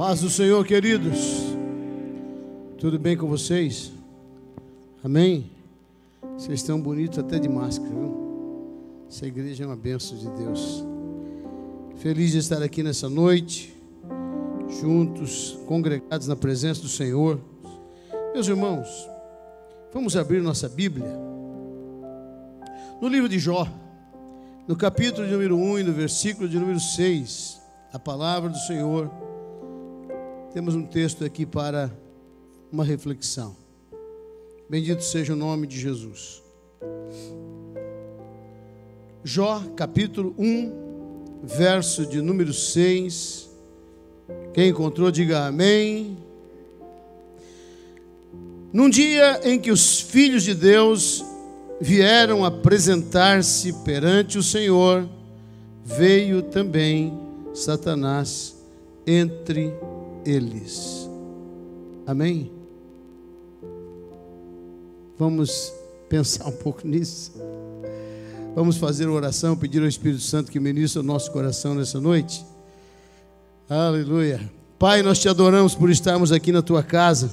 Paz do Senhor, queridos. Tudo bem com vocês? Amém? Vocês estão bonitos até de máscara, viu? Essa igreja é uma bênção de Deus. Feliz de estar aqui nessa noite, juntos, congregados na presença do Senhor. Meus irmãos, vamos abrir nossa Bíblia. No livro de Jó, no capítulo de número 1 e no versículo de número 6, a palavra do Senhor temos um texto aqui para uma reflexão. Bendito seja o nome de Jesus. Jó, capítulo 1, verso de número 6. Quem encontrou, diga amém. Num dia em que os filhos de Deus vieram apresentar-se perante o Senhor, veio também Satanás entre eles. Amém? Vamos pensar um pouco nisso. Vamos fazer uma oração, pedir ao Espírito Santo que ministre o nosso coração nessa noite. Aleluia. Pai, nós te adoramos por estarmos aqui na tua casa.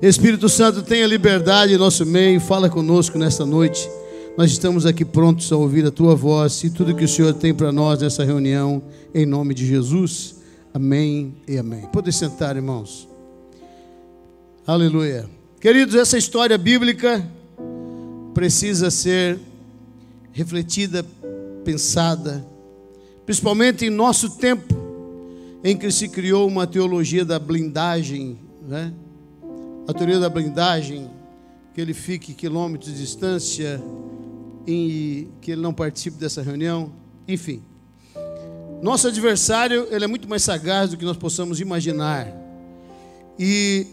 Espírito Santo, tenha liberdade em nosso meio, fala conosco nesta noite. Nós estamos aqui prontos a ouvir a tua voz e tudo que o Senhor tem para nós nessa reunião, em nome de Jesus. Amém e amém. Pode sentar, irmãos. Aleluia. Queridos, essa história bíblica precisa ser refletida, pensada, principalmente em nosso tempo, em que se criou uma teologia da blindagem, né? A teoria da blindagem, que ele fique quilômetros de distância e que ele não participe dessa reunião, enfim. Nosso adversário, ele é muito mais sagaz do que nós possamos imaginar. E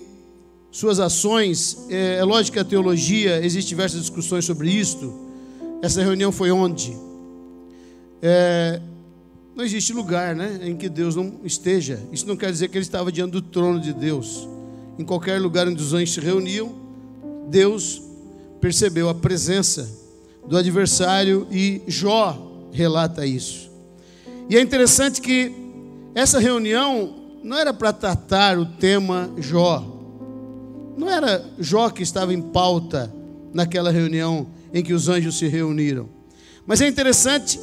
suas ações, é, é lógico que a teologia, existem diversas discussões sobre isto. Essa reunião foi onde? É, não existe lugar né, em que Deus não esteja. Isso não quer dizer que ele estava diante do trono de Deus. Em qualquer lugar onde os anjos se reuniam, Deus percebeu a presença do adversário e Jó relata isso. E é interessante que essa reunião não era para tratar o tema Jó. Não era Jó que estava em pauta naquela reunião em que os anjos se reuniram. Mas é interessante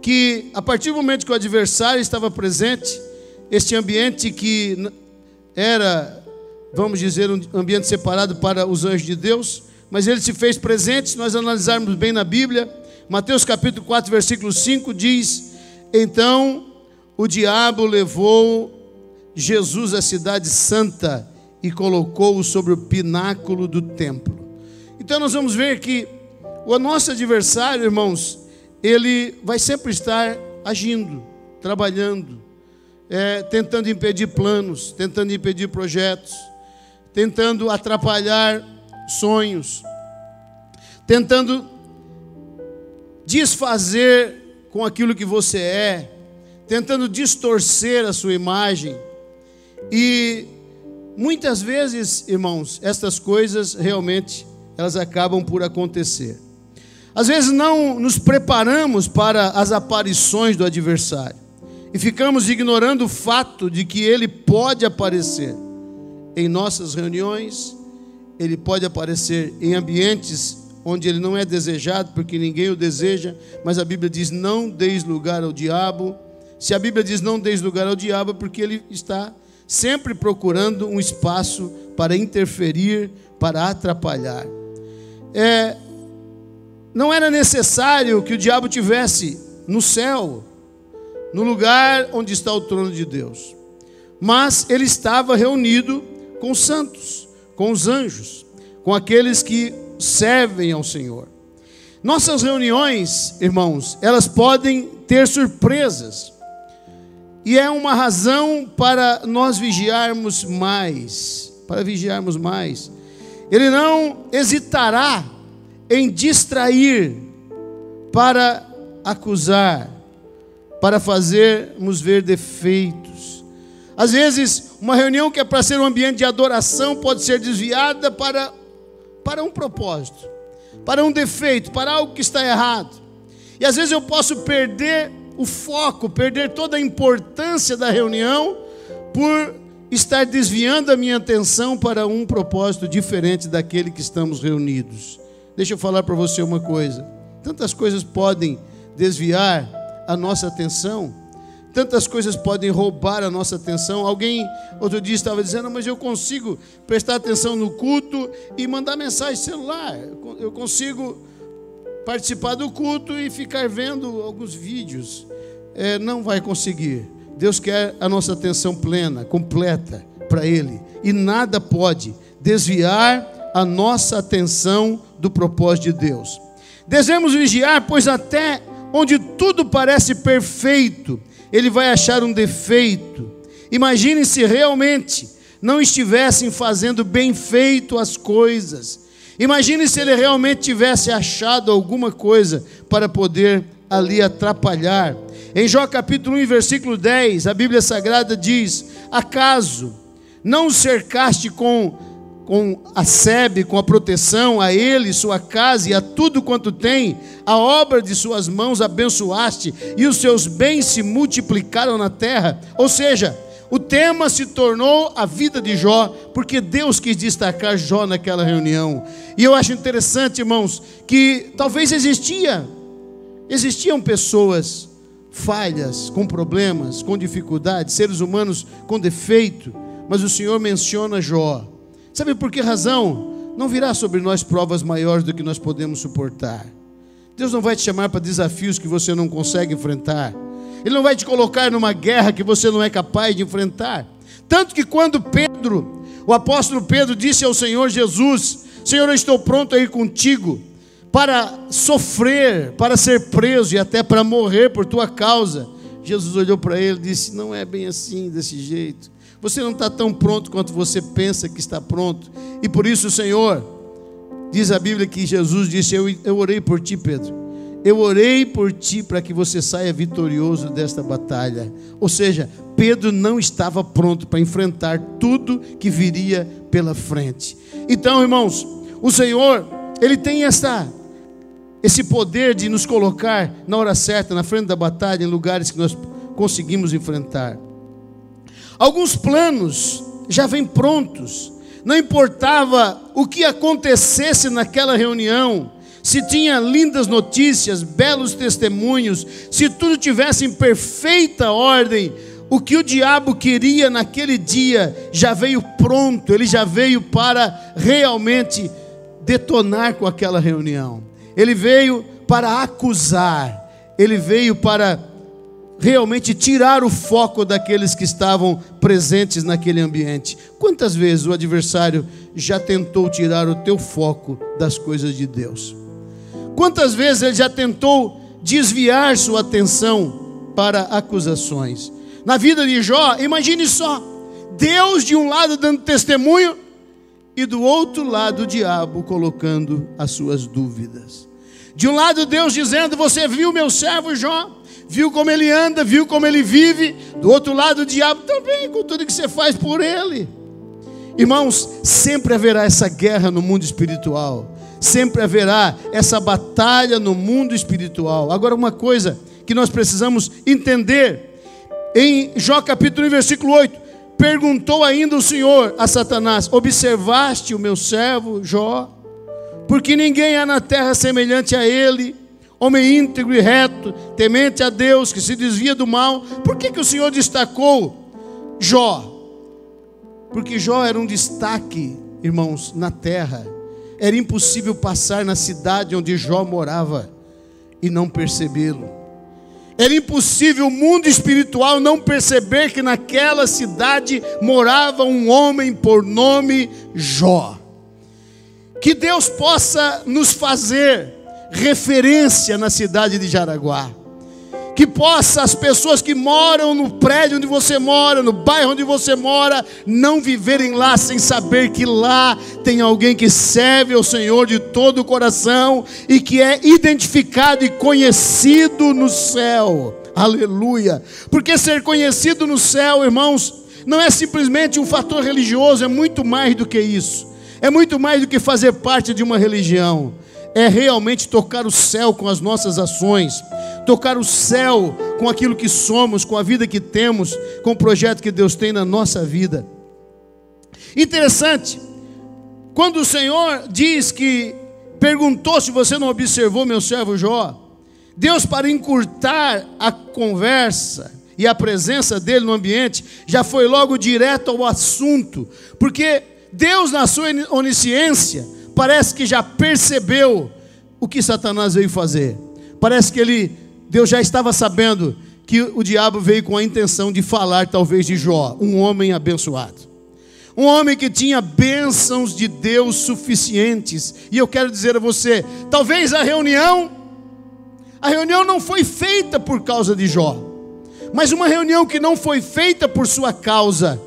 que a partir do momento que o adversário estava presente, este ambiente que era, vamos dizer, um ambiente separado para os anjos de Deus, mas ele se fez presente, se nós analisarmos bem na Bíblia, Mateus capítulo 4, versículo 5 diz então o diabo levou Jesus à cidade santa e colocou-o sobre o pináculo do templo. Então nós vamos ver que o nosso adversário, irmãos, ele vai sempre estar agindo, trabalhando, é, tentando impedir planos, tentando impedir projetos, tentando atrapalhar sonhos, tentando desfazer com aquilo que você é, tentando distorcer a sua imagem. E muitas vezes, irmãos, estas coisas realmente elas acabam por acontecer. Às vezes não nos preparamos para as aparições do adversário e ficamos ignorando o fato de que ele pode aparecer em nossas reuniões, ele pode aparecer em ambientes onde ele não é desejado, porque ninguém o deseja, mas a Bíblia diz: não deis lugar ao diabo. Se a Bíblia diz não deis lugar ao diabo, é porque ele está sempre procurando um espaço para interferir, para atrapalhar. É, não era necessário que o diabo tivesse no céu, no lugar onde está o trono de Deus, mas ele estava reunido com os santos, com os anjos, com aqueles que servem ao Senhor. Nossas reuniões, irmãos, elas podem ter surpresas. E é uma razão para nós vigiarmos mais, para vigiarmos mais. Ele não hesitará em distrair para acusar, para fazermos ver defeitos. Às vezes, uma reunião que é para ser um ambiente de adoração pode ser desviada para para um propósito, para um defeito, para algo que está errado. E às vezes eu posso perder o foco, perder toda a importância da reunião por estar desviando a minha atenção para um propósito diferente daquele que estamos reunidos. Deixa eu falar para você uma coisa. Tantas coisas podem desviar a nossa atenção, tantas coisas podem roubar a nossa atenção. Alguém outro dia estava dizendo, mas eu consigo prestar atenção no culto e mandar mensagem celular. Eu consigo participar do culto e ficar vendo alguns vídeos. É, não vai conseguir. Deus quer a nossa atenção plena, completa para Ele. E nada pode desviar a nossa atenção do propósito de Deus. Devemos vigiar, pois até onde tudo parece perfeito, ele vai achar um defeito. Imagine se realmente não estivessem fazendo bem feito as coisas. Imagine se ele realmente tivesse achado alguma coisa para poder ali atrapalhar. Em Jó capítulo 1, versículo 10, a Bíblia Sagrada diz: Acaso não cercaste com com a sebe, com a proteção a ele, sua casa e a tudo quanto tem, a obra de suas mãos abençoaste e os seus bens se multiplicaram na terra. Ou seja, o tema se tornou a vida de Jó, porque Deus quis destacar Jó naquela reunião. E eu acho interessante, irmãos, que talvez existia, existiam pessoas falhas, com problemas, com dificuldades, seres humanos com defeito, mas o Senhor menciona Jó. Sabe por que razão? Não virá sobre nós provas maiores do que nós podemos suportar. Deus não vai te chamar para desafios que você não consegue enfrentar. Ele não vai te colocar numa guerra que você não é capaz de enfrentar. Tanto que quando Pedro, o apóstolo Pedro, disse ao Senhor Jesus: Senhor, eu estou pronto a ir contigo para sofrer, para ser preso e até para morrer por tua causa. Jesus olhou para ele e disse: Não é bem assim, desse jeito. Você não está tão pronto quanto você pensa que está pronto. E por isso, Senhor, diz a Bíblia que Jesus disse: Eu, eu orei por ti, Pedro. Eu orei por ti para que você saia vitorioso desta batalha. Ou seja, Pedro não estava pronto para enfrentar tudo que viria pela frente. Então, irmãos, o Senhor, Ele tem essa, esse poder de nos colocar na hora certa, na frente da batalha, em lugares que nós conseguimos enfrentar. Alguns planos já vêm prontos. Não importava o que acontecesse naquela reunião, se tinha lindas notícias, belos testemunhos, se tudo tivesse em perfeita ordem, o que o diabo queria naquele dia já veio pronto, ele já veio para realmente detonar com aquela reunião. Ele veio para acusar, ele veio para realmente tirar o foco daqueles que estavam presentes naquele ambiente. Quantas vezes o adversário já tentou tirar o teu foco das coisas de Deus? Quantas vezes ele já tentou desviar sua atenção para acusações? Na vida de Jó, imagine só: Deus de um lado dando testemunho e do outro lado o diabo colocando as suas dúvidas. De um lado Deus dizendo: Você viu meu servo Jó? Viu como ele anda, viu como ele vive. Do outro lado, o diabo também, com tudo que você faz por ele. Irmãos, sempre haverá essa guerra no mundo espiritual. Sempre haverá essa batalha no mundo espiritual. Agora, uma coisa que nós precisamos entender. Em Jó capítulo 1, versículo 8, perguntou ainda o Senhor a Satanás: Observaste o meu servo Jó? Porque ninguém há na terra semelhante a ele homem íntegro e reto, temente a Deus, que se desvia do mal. Por que, que o Senhor destacou Jó? Porque Jó era um destaque, irmãos, na terra. Era impossível passar na cidade onde Jó morava e não percebê-lo. Era impossível o mundo espiritual não perceber que naquela cidade morava um homem por nome Jó. Que Deus possa nos fazer referência na cidade de Jaraguá. Que possa as pessoas que moram no prédio onde você mora, no bairro onde você mora, não viverem lá sem saber que lá tem alguém que serve ao Senhor de todo o coração e que é identificado e conhecido no céu. Aleluia. Porque ser conhecido no céu, irmãos, não é simplesmente um fator religioso, é muito mais do que isso. É muito mais do que fazer parte de uma religião é realmente tocar o céu com as nossas ações, tocar o céu com aquilo que somos, com a vida que temos, com o projeto que Deus tem na nossa vida. Interessante, quando o Senhor diz que perguntou se você não observou meu servo Jó, Deus, para encurtar a conversa e a presença dele no ambiente, já foi logo direto ao assunto, porque Deus, na sua onisciência, parece que já percebeu o que Satanás veio fazer. Parece que ele, Deus já estava sabendo que o diabo veio com a intenção de falar, talvez, de Jó, um homem abençoado. Um homem que tinha bênçãos de Deus suficientes. E eu quero dizer a você: talvez a reunião, a reunião não foi feita por causa de Jó, mas uma reunião que não foi feita por sua causa,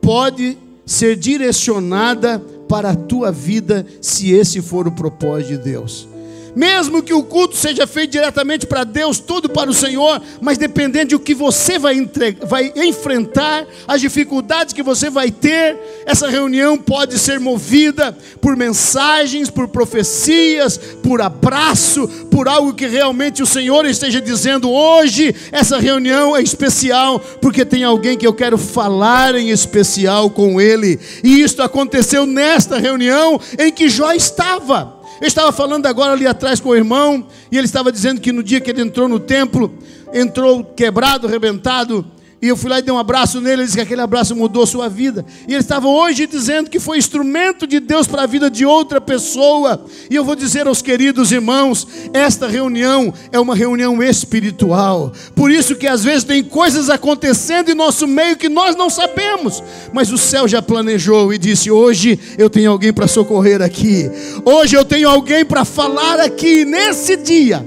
pode ser direcionada para a tua vida, se esse for o propósito de Deus mesmo que o culto seja feito diretamente para Deus, tudo para o Senhor, mas dependendo de o que você vai, entregar, vai enfrentar, as dificuldades que você vai ter, essa reunião pode ser movida por mensagens, por profecias, por abraço, por algo que realmente o Senhor esteja dizendo hoje. Essa reunião é especial, porque tem alguém que eu quero falar em especial com ele, e isto aconteceu nesta reunião em que Jó estava. Eu estava falando agora ali atrás com o irmão, e ele estava dizendo que no dia que ele entrou no templo, entrou quebrado, arrebentado, e eu fui lá e dei um abraço nele, ele disse que aquele abraço mudou sua vida. E ele estava hoje dizendo que foi instrumento de Deus para a vida de outra pessoa. E eu vou dizer aos queridos irmãos, esta reunião é uma reunião espiritual. Por isso que às vezes tem coisas acontecendo em nosso meio que nós não sabemos, mas o céu já planejou e disse: "Hoje eu tenho alguém para socorrer aqui. Hoje eu tenho alguém para falar aqui nesse dia."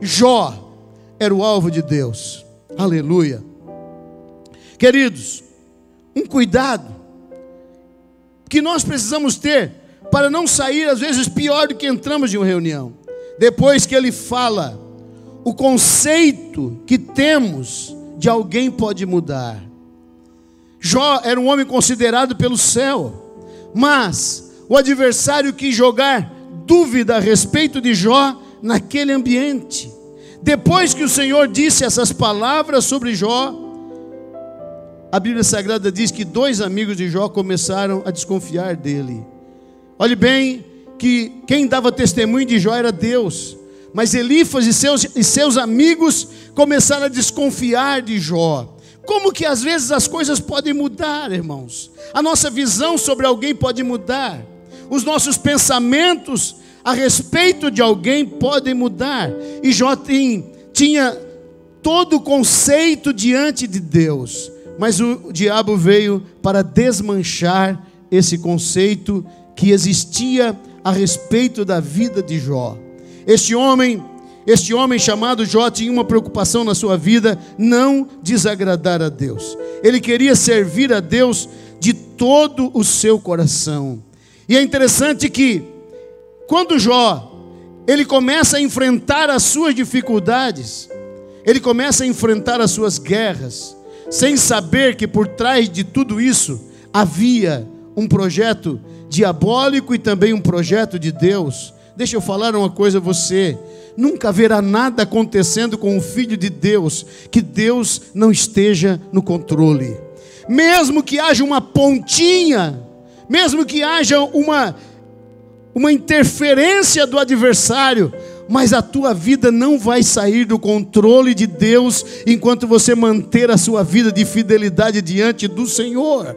Jó era o alvo de Deus. Aleluia. Queridos, um cuidado que nós precisamos ter para não sair, às vezes, pior do que entramos de uma reunião. Depois que ele fala, o conceito que temos de alguém pode mudar. Jó era um homem considerado pelo céu, mas o adversário quis jogar dúvida a respeito de Jó naquele ambiente. Depois que o Senhor disse essas palavras sobre Jó, a Bíblia Sagrada diz que dois amigos de Jó começaram a desconfiar dele. Olhe bem que quem dava testemunho de Jó era Deus, mas Elifas e seus, e seus amigos começaram a desconfiar de Jó. Como que às vezes as coisas podem mudar, irmãos? A nossa visão sobre alguém pode mudar. Os nossos pensamentos a respeito de alguém podem mudar. E Jó tinha todo o conceito diante de Deus. Mas o diabo veio para desmanchar esse conceito que existia a respeito da vida de Jó. Este homem, este homem chamado Jó tinha uma preocupação na sua vida, não desagradar a Deus. Ele queria servir a Deus de todo o seu coração. E é interessante que quando Jó ele começa a enfrentar as suas dificuldades, ele começa a enfrentar as suas guerras, sem saber que por trás de tudo isso havia um projeto diabólico e também um projeto de Deus. Deixa eu falar uma coisa a você. Nunca haverá nada acontecendo com o filho de Deus que Deus não esteja no controle. Mesmo que haja uma pontinha, mesmo que haja uma uma interferência do adversário, mas a tua vida não vai sair do controle de Deus enquanto você manter a sua vida de fidelidade diante do Senhor.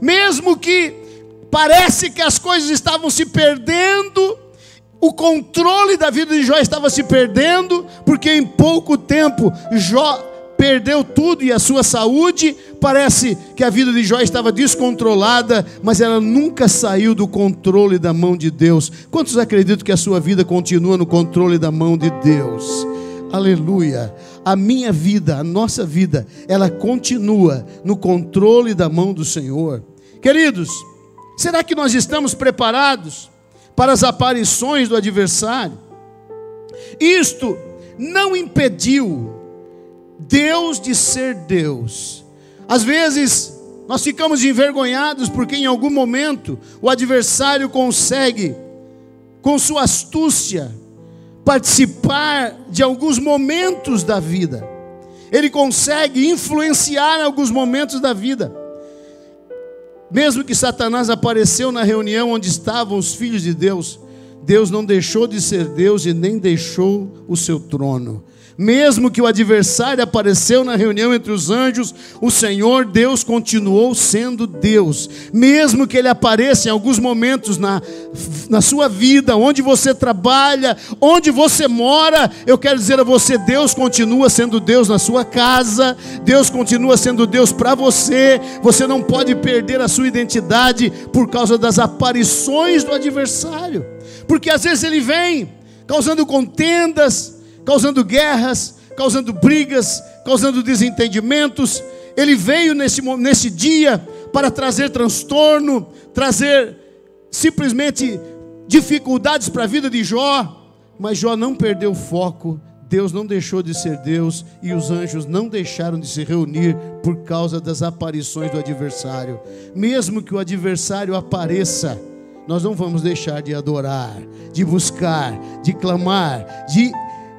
Mesmo que parece que as coisas estavam se perdendo, o controle da vida de Jó estava se perdendo, porque em pouco tempo Jó perdeu tudo e a sua saúde. Parece que a vida de Jó estava descontrolada, mas ela nunca saiu do controle da mão de Deus. Quantos acreditam que a sua vida continua no controle da mão de Deus? Aleluia. A minha vida, a nossa vida, ela continua no controle da mão do Senhor. Queridos, será que nós estamos preparados para as aparições do adversário? Isto não impediu Deus de ser Deus. Às vezes, nós ficamos envergonhados porque em algum momento o adversário consegue, com sua astúcia, participar de alguns momentos da vida. ele consegue influenciar alguns momentos da vida. Mesmo que Satanás apareceu na reunião onde estavam os filhos de Deus, Deus não deixou de ser Deus e nem deixou o seu trono. Mesmo que o adversário apareceu na reunião entre os anjos, o Senhor Deus continuou sendo Deus. Mesmo que ele apareça em alguns momentos na, na sua vida, onde você trabalha, onde você mora, eu quero dizer a você: Deus continua sendo Deus na sua casa, Deus continua sendo Deus para você. Você não pode perder a sua identidade por causa das aparições do adversário, porque às vezes ele vem causando contendas causando guerras, causando brigas, causando desentendimentos. Ele veio nesse, nesse dia para trazer transtorno, trazer simplesmente dificuldades para a vida de Jó, mas Jó não perdeu o foco. Deus não deixou de ser Deus e os anjos não deixaram de se reunir por causa das aparições do adversário. Mesmo que o adversário apareça, nós não vamos deixar de adorar, de buscar, de clamar, de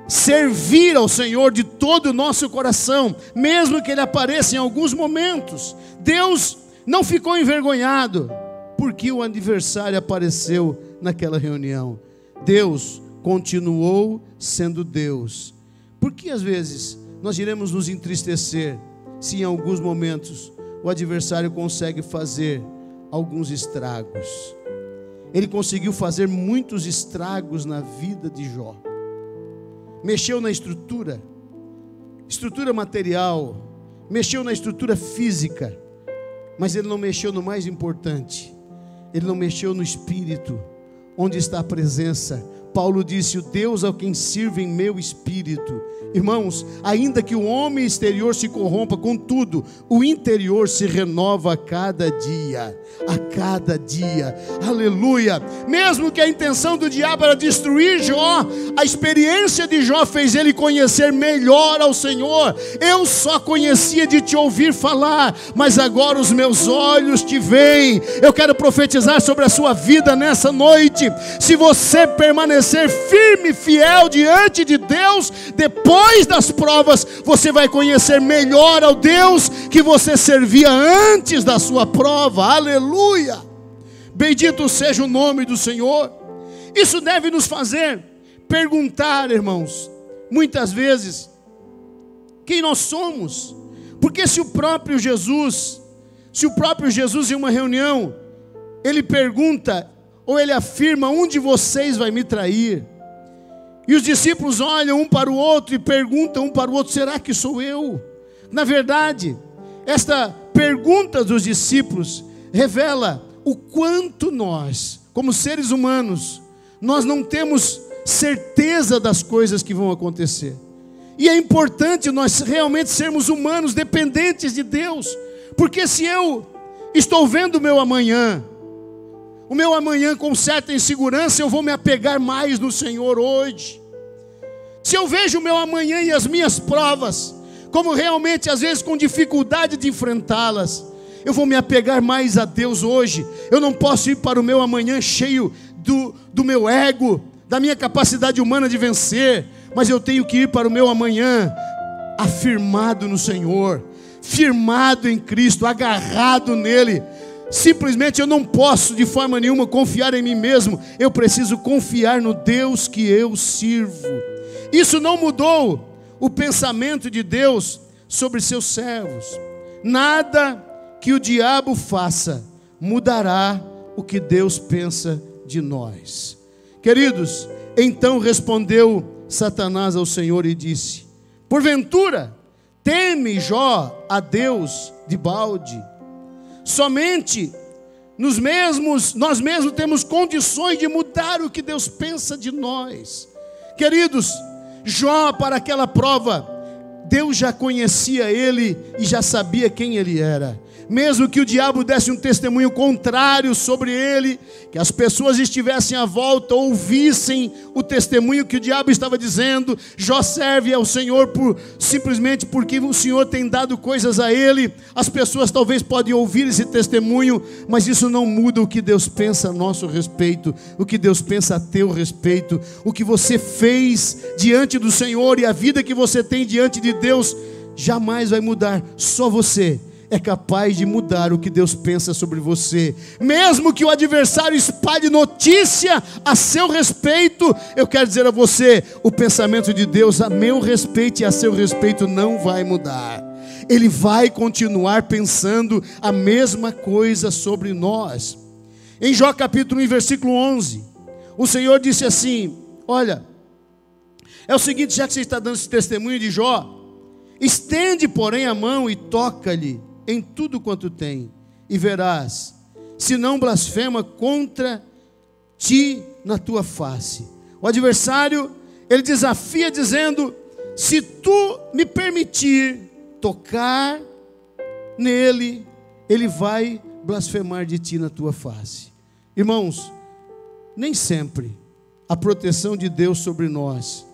servir ao Senhor de todo o nosso coração, mesmo que ele apareça em alguns momentos. Deus não ficou envergonhado porque o adversário apareceu naquela reunião. Deus continuou sendo Deus. Por que às vezes nós iremos nos entristecer se em alguns momentos o adversário consegue fazer alguns estragos? Ele conseguiu fazer muitos estragos na vida de Jó mexeu na estrutura, estrutura material, mexeu na estrutura física, mas ele não mexeu no mais importante, ele não mexeu no espírito, onde está a presença. Paulo disse: O Deus ao quem sirvo em meu espírito Irmãos, ainda que o homem exterior se corrompa, contudo, o interior se renova a cada dia, a cada dia. Aleluia. Mesmo que a intenção do diabo era destruir Jó, a experiência de Jó fez ele conhecer melhor ao Senhor. Eu só conhecia de te ouvir falar, mas agora os meus olhos te veem. Eu quero profetizar sobre a sua vida nessa noite. Se você permanecer firme, fiel diante de Deus, depois das provas, você vai conhecer melhor ao Deus que você servia antes da sua prova. Aleluia! Bendito seja o nome do Senhor. Isso deve nos fazer perguntar, irmãos, muitas vezes, quem nós somos. Porque se o próprio Jesus, se o próprio Jesus em uma reunião, ele pergunta ou ele afirma: um de vocês vai me trair. E os discípulos olham um para o outro e perguntam um para o outro: será que sou eu? Na verdade, esta pergunta dos discípulos revela o quanto nós, como seres humanos, nós não temos certeza das coisas que vão acontecer. E é importante nós realmente sermos humanos dependentes de Deus, porque se eu estou vendo o meu amanhã, o meu amanhã com certa insegurança, eu vou me apegar mais no Senhor hoje. Se eu vejo o meu amanhã e as minhas provas, como realmente às vezes com dificuldade de enfrentá-las, eu vou me apegar mais a Deus hoje. Eu não posso ir para o meu amanhã cheio do, do meu ego, da minha capacidade humana de vencer, mas eu tenho que ir para o meu amanhã afirmado no Senhor, firmado em Cristo, agarrado nele, Simplesmente eu não posso de forma nenhuma confiar em mim mesmo, eu preciso confiar no Deus que eu sirvo. Isso não mudou o pensamento de Deus sobre seus servos. Nada que o diabo faça mudará o que Deus pensa de nós. Queridos, então respondeu Satanás ao Senhor e disse: Porventura, teme Jó a Deus de balde? Somente nos mesmos, nós mesmos temos condições de mudar o que Deus pensa de nós. Queridos, Jó para aquela prova, Deus já conhecia ele e já sabia quem ele era mesmo que o diabo desse um testemunho contrário sobre ele, que as pessoas estivessem à volta, ouvissem o testemunho que o diabo estava dizendo, Jó serve ao Senhor por, simplesmente porque o Senhor tem dado coisas a ele, as pessoas talvez podem ouvir esse testemunho, mas isso não muda o que Deus pensa a nosso respeito, o que Deus pensa a teu respeito, o que você fez diante do Senhor e a vida que você tem diante de Deus jamais vai mudar, só você é capaz de mudar o que Deus pensa sobre você. Mesmo que o adversário espalhe notícia a seu respeito, eu quero dizer a você: o pensamento de Deus a meu respeito e a seu respeito não vai mudar. Ele vai continuar pensando a mesma coisa sobre nós. Em Jó capítulo 1, versículo 11, o Senhor disse assim: Olha, é o seguinte, já que você está dando esse testemunho de Jó, estende, porém, a mão e toca-lhe em tudo quanto tem, e verás, se não blasfema contra ti na tua face. O adversário, ele desafia dizendo: se tu me permitir tocar nele, ele vai blasfemar de ti na tua face. Irmãos, nem sempre a proteção de Deus sobre nós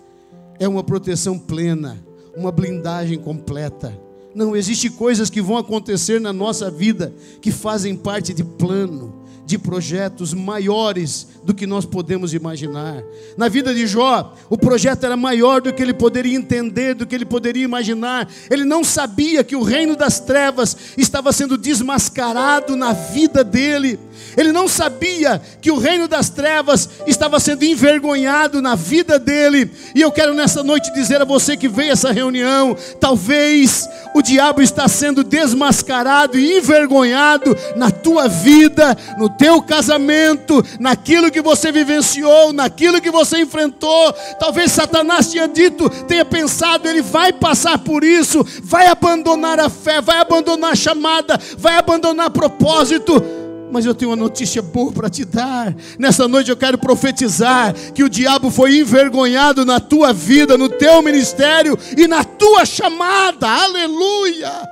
é uma proteção plena, uma blindagem completa. Não, existe coisas que vão acontecer na nossa vida que fazem parte de plano, de projetos maiores do que nós podemos imaginar. Na vida de Jó, o projeto era maior do que ele poderia entender, do que ele poderia imaginar. Ele não sabia que o reino das trevas estava sendo desmascarado na vida dele. Ele não sabia que o reino das trevas estava sendo envergonhado na vida dele. E eu quero nessa noite dizer a você que veio essa reunião, talvez o diabo está sendo desmascarado e envergonhado na tua vida, no teu casamento, naquilo que você vivenciou, naquilo que você enfrentou. Talvez Satanás tinha dito, tenha pensado, ele vai passar por isso, vai abandonar a fé, vai abandonar a chamada, vai abandonar propósito mas eu tenho uma notícia boa para te dar. Nessa noite eu quero profetizar que o diabo foi envergonhado na tua vida, no teu ministério e na tua chamada. Aleluia!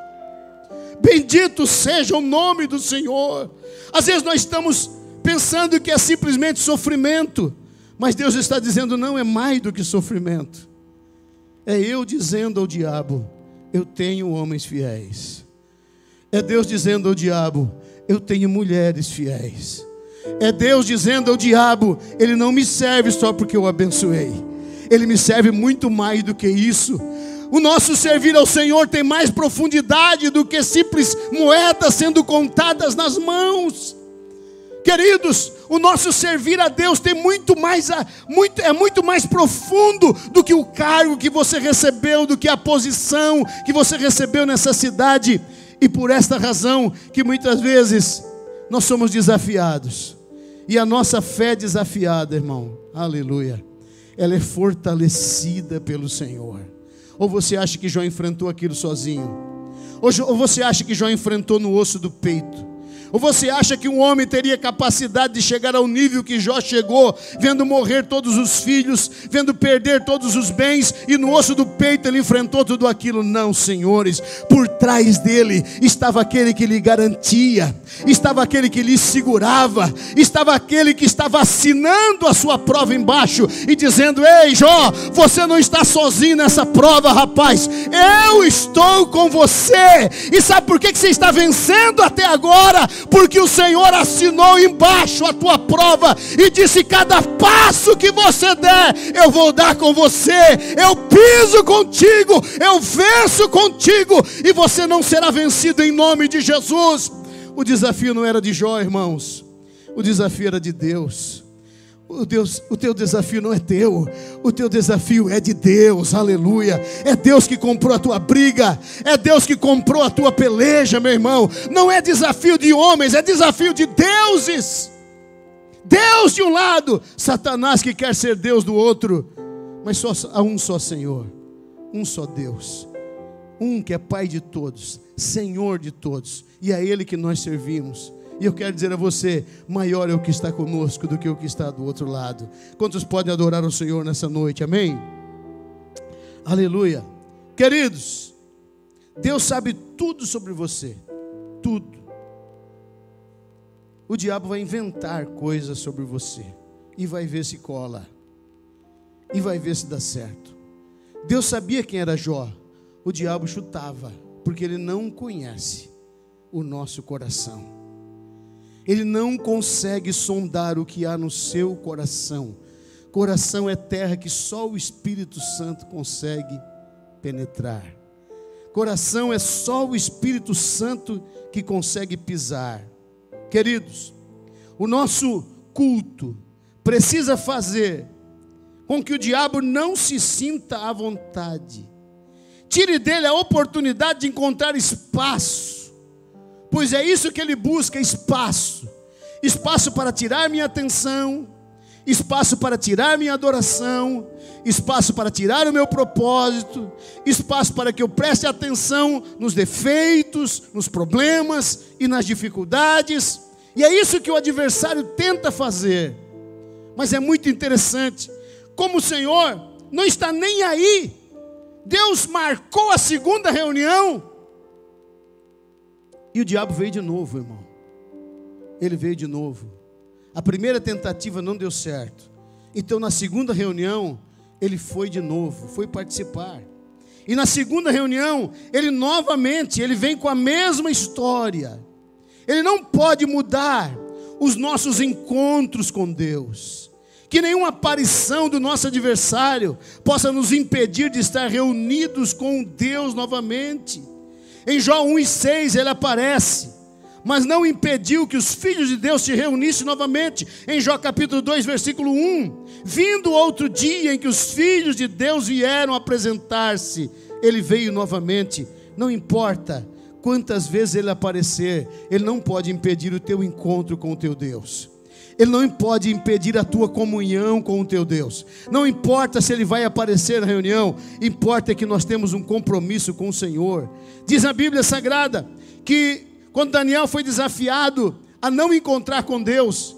Bendito seja o nome do Senhor. Às vezes nós estamos pensando que é simplesmente sofrimento, mas Deus está dizendo não é mais do que sofrimento. É eu dizendo ao diabo: eu tenho homens fiéis. É Deus dizendo ao diabo: eu tenho mulheres fiéis. É Deus dizendo ao diabo: Ele não me serve só porque eu abençoei, Ele me serve muito mais do que isso. O nosso servir ao Senhor tem mais profundidade do que simples moedas sendo contadas nas mãos. Queridos, o nosso servir a Deus tem muito mais, muito, é muito mais profundo do que o cargo que você recebeu, do que a posição que você recebeu nessa cidade. E por esta razão que muitas vezes nós somos desafiados. E a nossa fé é desafiada, irmão. Aleluia. Ela é fortalecida pelo Senhor. Ou você acha que Jó enfrentou aquilo sozinho? Ou você acha que Jó enfrentou no osso do peito? Ou você acha que um homem teria capacidade de chegar ao nível que Jó chegou, vendo morrer todos os filhos, vendo perder todos os bens, e no osso do peito ele enfrentou tudo aquilo? Não, senhores. Por trás dele estava aquele que lhe garantia, estava aquele que lhe segurava, estava aquele que estava assinando a sua prova embaixo e dizendo: Ei, Jó, você não está sozinho nessa prova, rapaz. Eu estou com você. E sabe por que você está vencendo até agora? Porque o Senhor assinou embaixo a tua prova e disse: cada passo que você der, eu vou dar com você, eu piso contigo, eu venço contigo, e você não será vencido em nome de Jesus. O desafio não era de Jó, irmãos, o desafio era de Deus. O, Deus, o teu desafio não é teu, o teu desafio é de Deus, aleluia. É Deus que comprou a tua briga, é Deus que comprou a tua peleja, meu irmão. Não é desafio de homens, é desafio de deuses. Deus de um lado, Satanás que quer ser Deus do outro, mas só há um só Senhor, um só Deus, um que é Pai de todos, Senhor de todos, e é Ele que nós servimos. E eu quero dizer a você: maior é o que está conosco do que o que está do outro lado. Quantos podem adorar o Senhor nessa noite? Amém? Aleluia. Queridos, Deus sabe tudo sobre você. Tudo. O diabo vai inventar coisas sobre você. E vai ver se cola. E vai ver se dá certo. Deus sabia quem era Jó. O diabo chutava. Porque ele não conhece o nosso coração. Ele não consegue sondar o que há no seu coração. Coração é terra que só o Espírito Santo consegue penetrar. coração é só o Espírito Santo que consegue pisar. Queridos, o nosso culto precisa fazer com que o diabo não se sinta à vontade. Tire dele a oportunidade de encontrar espaço, pois é isso que ele busca: espaço. Espaço para tirar minha atenção, espaço para tirar minha adoração, espaço para tirar o meu propósito, espaço para que eu preste atenção nos defeitos, nos problemas e nas dificuldades. E é isso que o adversário tenta fazer. Mas é muito interessante, como o Senhor não está nem aí. Deus marcou a segunda reunião. E o diabo veio de novo, irmão. Ele veio de novo. A primeira tentativa não deu certo. Então, na segunda reunião, ele foi de novo, foi participar. E na segunda reunião, ele novamente, ele vem com a mesma história. Ele não pode mudar os nossos encontros com Deus. Que nenhuma aparição do nosso adversário possa nos impedir de estar reunidos com Deus novamente. Em Jó 1 e 6 ele aparece mas não impediu que os filhos de Deus se reunissem novamente. Em Jó capítulo 2, versículo 1. Vindo outro dia em que os filhos de Deus vieram apresentar-se, ele veio novamente. Não importa quantas vezes ele aparecer, ele não pode impedir o teu encontro com o teu Deus. Ele não pode impedir a tua comunhão com o teu Deus. Não importa se ele vai aparecer na reunião, importa que nós temos um compromisso com o Senhor. Diz a Bíblia Sagrada que quando Daniel foi desafiado a não encontrar com Deus,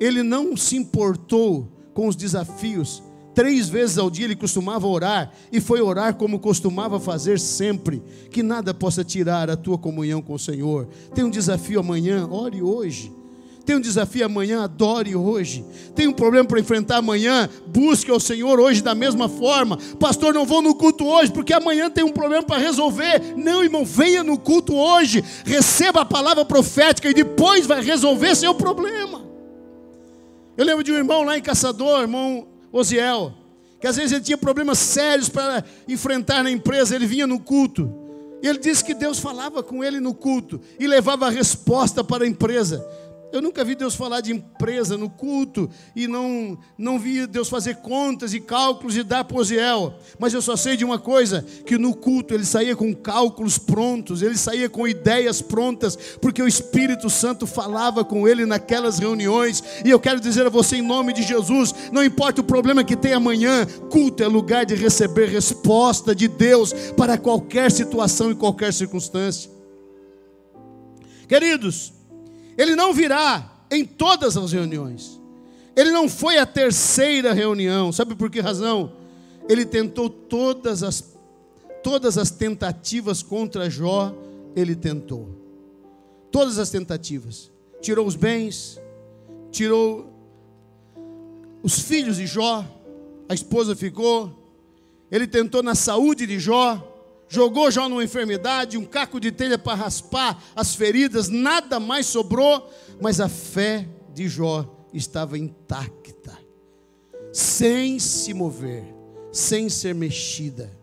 ele não se importou com os desafios. Três vezes ao dia ele costumava orar e foi orar como costumava fazer sempre. Que nada possa tirar a tua comunhão com o Senhor. Tem um desafio amanhã, ore hoje. Tem um desafio amanhã, adore hoje. Tem um problema para enfrentar amanhã, busque ao Senhor hoje da mesma forma. Pastor, não vou no culto hoje porque amanhã tem um problema para resolver. Não, irmão, venha no culto hoje, receba a palavra profética e depois vai resolver seu problema. Eu lembro de um irmão lá em Caçador, irmão Osiel, que às vezes ele tinha problemas sérios para enfrentar na empresa, ele vinha no culto. E ele disse que Deus falava com ele no culto e levava a resposta para a empresa. Eu nunca vi Deus falar de empresa no culto e não, não vi Deus fazer contas e cálculos e dar para Osiel. Mas eu só sei de uma coisa: que no culto ele saía com cálculos prontos, ele saía com ideias prontas, porque o Espírito Santo falava com ele naquelas reuniões. E eu quero dizer a você, em nome de Jesus: não importa o problema que tem amanhã, culto é lugar de receber resposta de Deus para qualquer situação e qualquer circunstância. Queridos, ele não virá em todas as reuniões. Ele não foi a terceira reunião. Sabe por que razão? Ele tentou todas as todas as tentativas contra Jó, ele tentou. Todas as tentativas. Tirou os bens, tirou os filhos de Jó, a esposa ficou. Ele tentou na saúde de Jó, jogou Jó numa enfermidade, um caco de telha para raspar as feridas, nada mais sobrou, mas a fé de Jó estava intacta, sem se mover, sem ser mexida.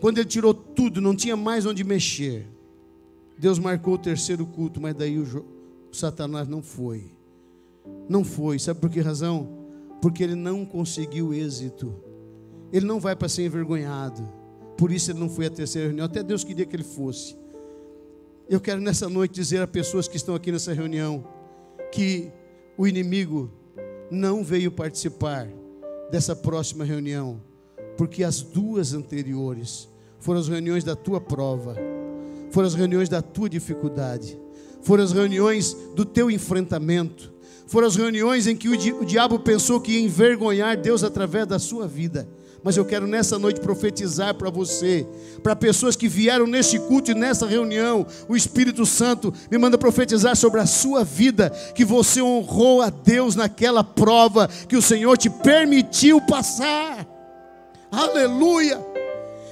Quando ele tirou tudo, não tinha mais onde mexer. Deus marcou o terceiro culto, mas daí o, o Satanás não foi. Não foi, sabe por que razão? Porque ele não conseguiu êxito. Ele não vai para ser envergonhado por isso ele não foi à terceira reunião. Até Deus queria que ele fosse. Eu quero nessa noite dizer a pessoas que estão aqui nessa reunião que o inimigo não veio participar dessa próxima reunião, porque as duas anteriores foram as reuniões da tua prova, foram as reuniões da tua dificuldade, foram as reuniões do teu enfrentamento, foram as reuniões em que o diabo pensou que ia envergonhar Deus através da sua vida. Mas eu quero nessa noite profetizar para você, para pessoas que vieram neste culto e nessa reunião, o Espírito Santo me manda profetizar sobre a sua vida, que você honrou a Deus naquela prova que o Senhor te permitiu passar. Aleluia!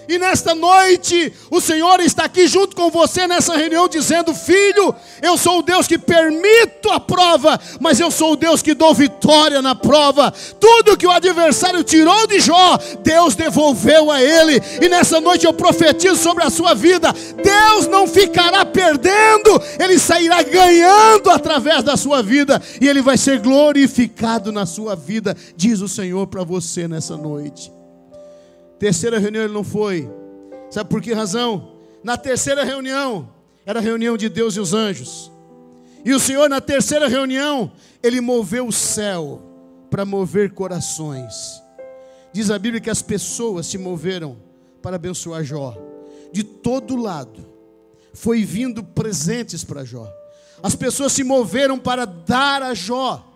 E nesta noite, o Senhor está aqui junto com você nessa reunião, dizendo: Filho, eu sou o Deus que permito a prova, mas eu sou o Deus que dou vitória na prova. Tudo que o adversário tirou de Jó, Deus devolveu a ele. E nessa noite eu profetizo sobre a sua vida: Deus não ficará perdendo, ele sairá ganhando através da sua vida, e ele vai ser glorificado na sua vida, diz o Senhor para você nessa noite. Terceira reunião ele não foi. Sabe por que razão? Na terceira reunião, era a reunião de Deus e os anjos. E o Senhor, na terceira reunião, ele moveu o céu para mover corações. Diz a Bíblia que as pessoas se moveram para abençoar Jó. De todo lado foi vindo presentes para Jó. As pessoas se moveram para dar a Jó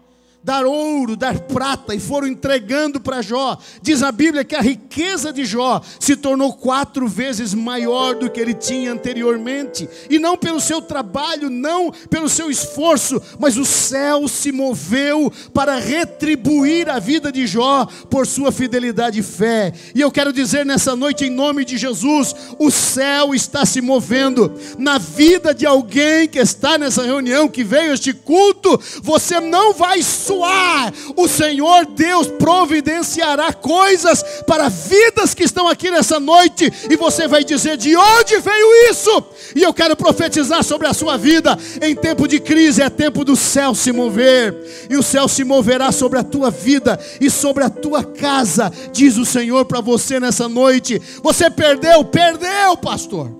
dar ouro, dar prata, e foram entregando para Jó. Diz a Bíblia que a riqueza de Jó se tornou quatro vezes maior do que ele tinha anteriormente, e não pelo seu trabalho, não pelo seu esforço, mas o céu se moveu para retribuir a vida de Jó por sua fidelidade e fé. E eu quero dizer nessa noite, em nome de Jesus, o céu está se movendo na vida de alguém que está nessa reunião, que veio este culto. Você não vai abençoar, o Senhor Deus providenciará coisas para vidas que estão aqui nessa noite, e você vai dizer: de onde veio isso? E eu quero profetizar sobre a sua vida. Em tempo de crise é tempo do céu se mover, e o céu se moverá sobre a tua vida e sobre a tua casa, diz o Senhor para você nessa noite. Você perdeu, perdeu, pastor.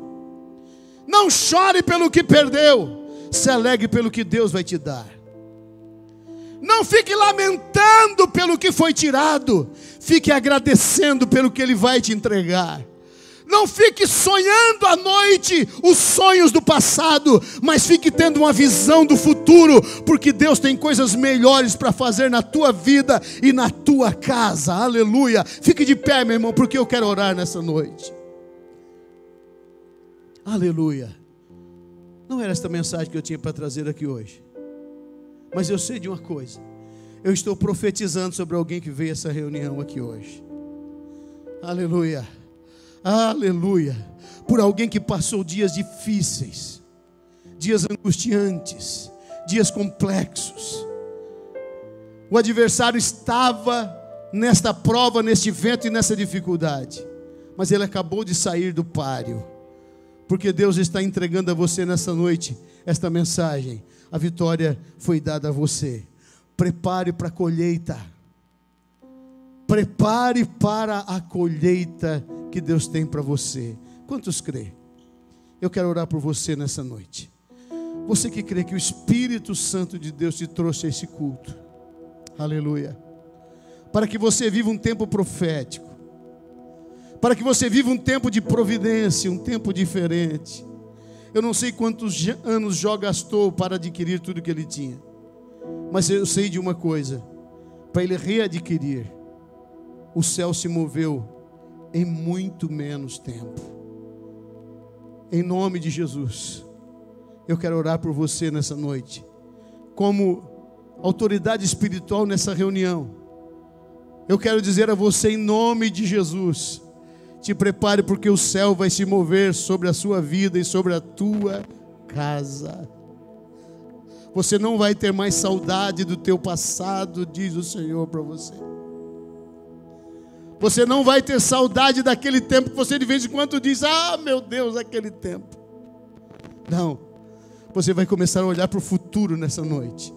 Não chore pelo que perdeu, se alegre pelo que Deus vai te dar. Não fique lamentando pelo que foi tirado, fique agradecendo pelo que Ele vai te entregar. Não fique sonhando à noite os sonhos do passado, mas fique tendo uma visão do futuro, porque Deus tem coisas melhores para fazer na tua vida e na tua casa. Aleluia. Fique de pé, meu irmão, porque eu quero orar nessa noite. Aleluia. Não era esta mensagem que eu tinha para trazer aqui hoje. Mas eu sei de uma coisa. Eu estou profetizando sobre alguém que veio a essa reunião aqui hoje. Aleluia. Aleluia. Por alguém que passou dias difíceis, dias angustiantes, dias complexos. O adversário estava nesta prova, neste vento e nessa dificuldade. Mas ele acabou de sair do páreo. Porque Deus está entregando a você nessa noite esta mensagem a vitória foi dada a você. Prepare para a colheita. Prepare para a colheita que Deus tem para você. Quantos crê? Eu quero orar por você nessa noite. Você que crê que o Espírito Santo de Deus te trouxe a esse culto. Aleluia. Para que você viva um tempo profético. Para que você viva um tempo de providência, um tempo diferente eu não sei quantos anos Jó gastou para adquirir tudo que ele tinha. Mas eu sei de uma coisa: para ele readquirir, o céu se moveu em muito menos tempo. Em nome de Jesus, eu quero orar por você nessa noite, como autoridade espiritual nessa reunião. Eu quero dizer a você, em nome de Jesus, te prepare, porque o céu vai se mover sobre a sua vida e sobre a tua casa. Você não vai ter mais saudade do teu passado, diz o Senhor para você. Você não vai ter saudade daquele tempo que você de vez em quando diz: Ah, meu Deus, aquele tempo. Não. Você vai começar a olhar para o futuro nessa noite.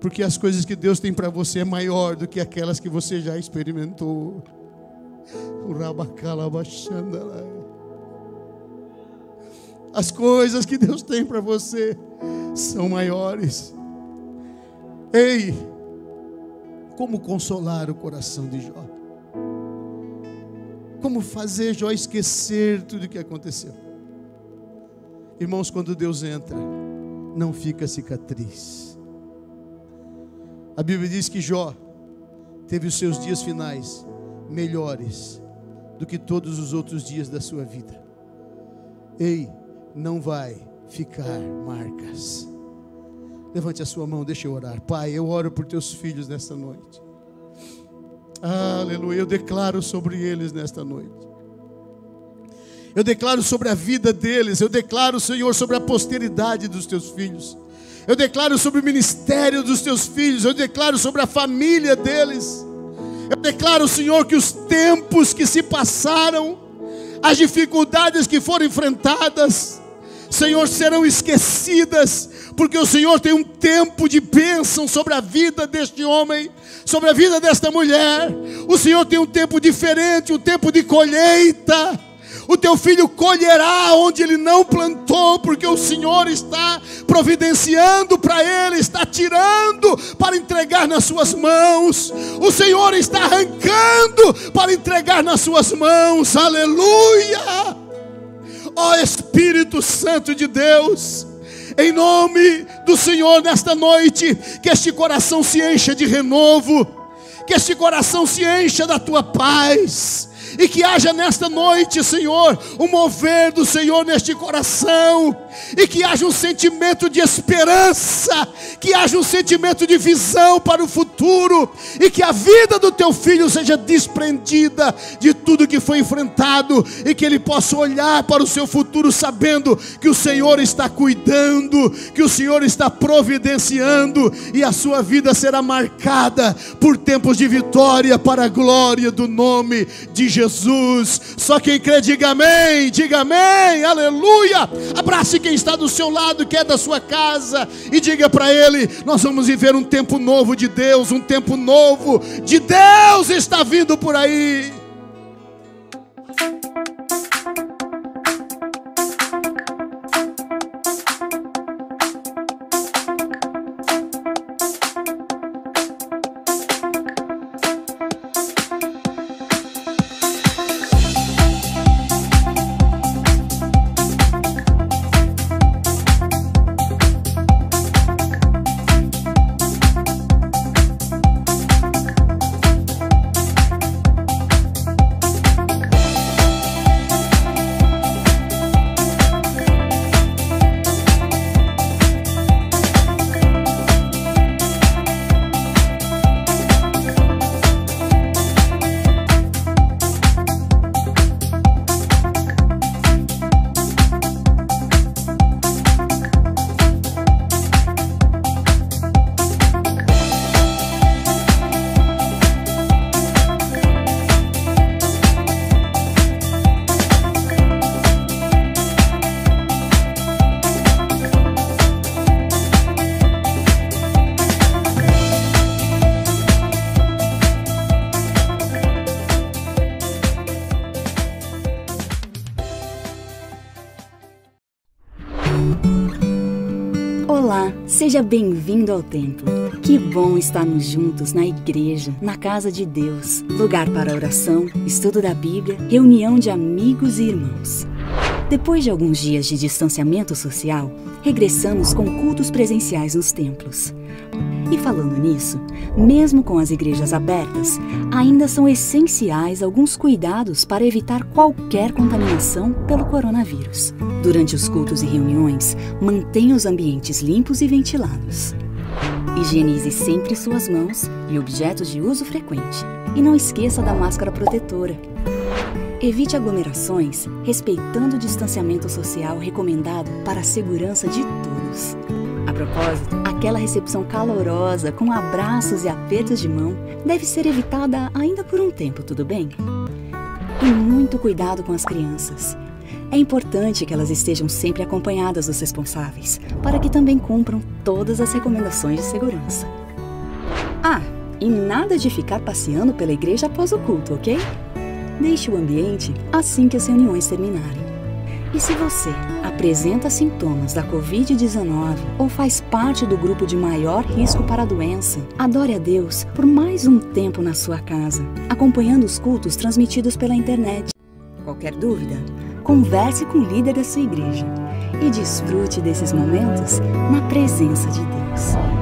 Porque as coisas que Deus tem para você é maior do que aquelas que você já experimentou. As coisas que Deus tem para você são maiores. Ei, como consolar o coração de Jó? Como fazer Jó esquecer tudo o que aconteceu? Irmãos, quando Deus entra, não fica cicatriz. A Bíblia diz que Jó teve os seus dias finais melhores do que todos os outros dias da sua vida. Ei, não vai ficar marcas. Levante a sua mão, deixa eu orar. Pai, eu oro por teus filhos nesta noite. Aleluia, eu declaro sobre eles nesta noite. Eu declaro sobre a vida deles, eu declaro, Senhor, sobre a posteridade dos teus filhos. Eu declaro sobre o ministério dos teus filhos, eu declaro sobre a família deles. Eu declaro, Senhor, que os tempos que se passaram, as dificuldades que foram enfrentadas, Senhor, serão esquecidas, porque o Senhor tem um tempo de bênção sobre a vida deste homem, sobre a vida desta mulher. O Senhor tem um tempo diferente, um tempo de colheita. O teu filho colherá onde ele não plantou, porque o Senhor está providenciando para ele, está tirando para entregar nas suas mãos. O Senhor está arrancando para entregar nas suas mãos. Aleluia! Ó Espírito Santo de Deus, em nome do Senhor nesta noite, que este coração se encha de renovo, que este coração se encha da tua paz e que haja nesta noite, Senhor, o mover do Senhor neste coração, e que haja um sentimento de esperança, que haja um sentimento de visão para o futuro, e que a vida do teu filho seja desprendida de tudo que foi enfrentado, e que ele possa olhar para o seu futuro sabendo que o Senhor está cuidando, que o Senhor está providenciando, e a sua vida será marcada por tempos de vitória para a glória do nome de Jesus. Jesus. Só quem crê, diga amém, diga amém, aleluia. Abrace quem está do seu lado, que é da sua casa, e diga para ele: Nós vamos viver um tempo novo de Deus, um tempo novo de Deus está vindo por aí. Seja bem-vindo ao templo. Que bom estarmos juntos na igreja, na casa de Deus, lugar para oração, estudo da Bíblia, reunião de amigos e irmãos. Depois de alguns dias de distanciamento social, regressamos com cultos presenciais nos templos. E falando nisso, mesmo com as igrejas abertas, ainda são essenciais alguns cuidados para evitar qualquer contaminação pelo coronavírus. Durante os cultos e reuniões, mantenha os ambientes limpos e ventilados. Higienize sempre suas mãos e objetos de uso frequente. E não esqueça da máscara protetora. Evite aglomerações, respeitando o distanciamento social recomendado para a segurança de todos. Propósito, aquela recepção calorosa com abraços e apertos de mão deve ser evitada ainda por um tempo, tudo bem? E muito cuidado com as crianças. É importante que elas estejam sempre acompanhadas dos responsáveis, para que também cumpram todas as recomendações de segurança. Ah, e nada de ficar passeando pela igreja após o culto, ok? Deixe o ambiente assim que as reuniões terminarem. E se você apresenta sintomas da Covid-19 ou faz parte do grupo de maior risco para a doença, adore a Deus por mais um tempo na sua casa, acompanhando os cultos transmitidos pela internet. Qualquer dúvida? Converse com o líder da sua igreja e desfrute desses momentos na presença de Deus.